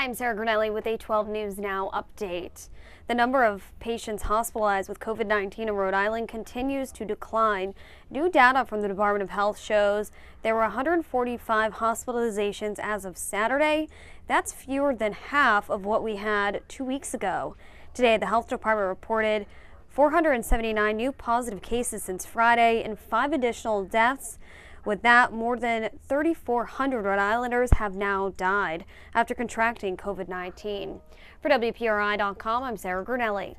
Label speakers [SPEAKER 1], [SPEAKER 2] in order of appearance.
[SPEAKER 1] I'm Sarah Guernelli with a 12 News Now update. The number of patients hospitalized with COVID 19 in Rhode Island continues to decline. New data from the Department of Health shows there were 145 hospitalizations as of Saturday. That's fewer than half of what we had two weeks ago. Today, the health department reported 479 new positive cases since Friday and five additional deaths. With that, more than 3,400 Rhode Islanders have now died after contracting COVID 19. For WPRI.com, I'm Sarah Guernelli.